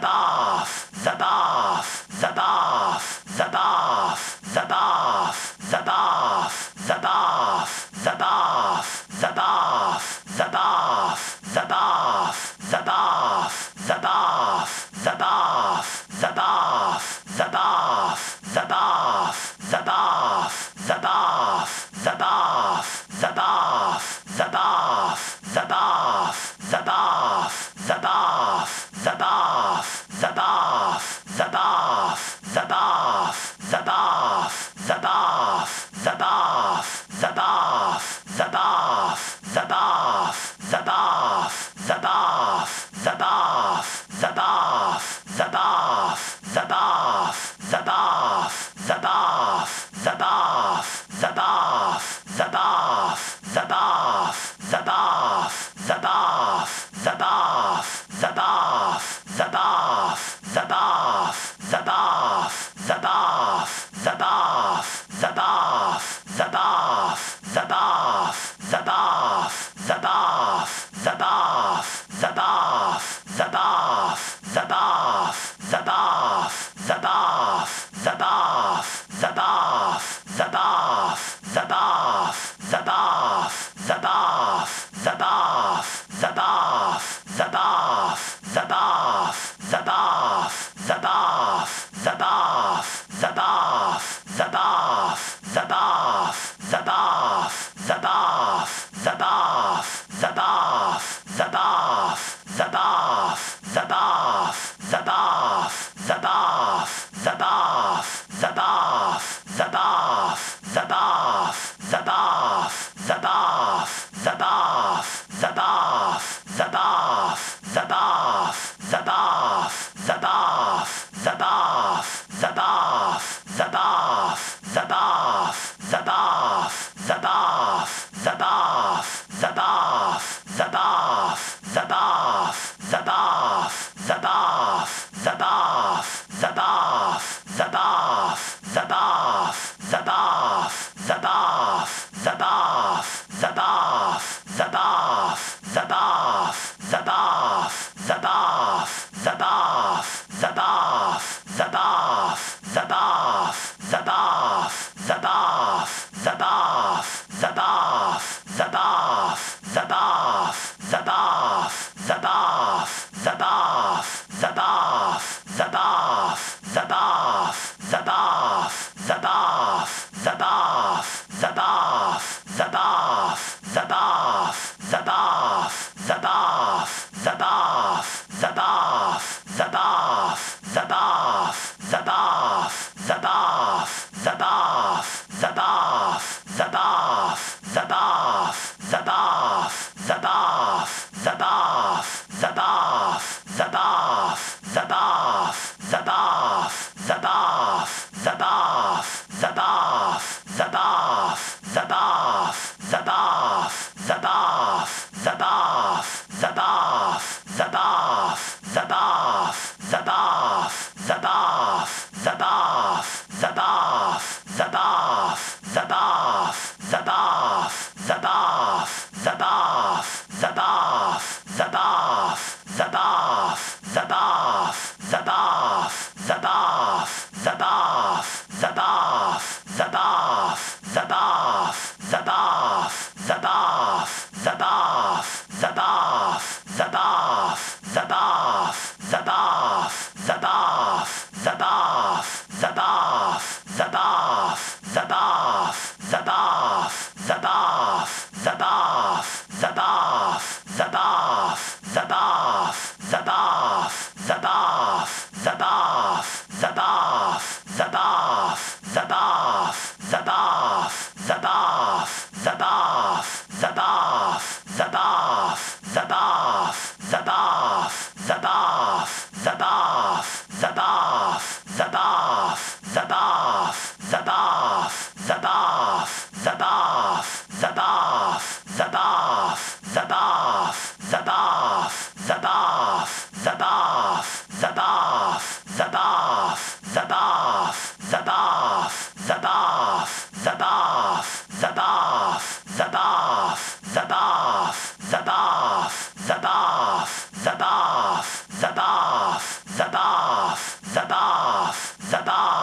Bye-bye. the bath, the bath, the bath, the bath, the bath, the bath, the bath, the bath, the bath, the bath, the bath, the bath, the bath, the bath, the bath, the bath, the bath. ザバー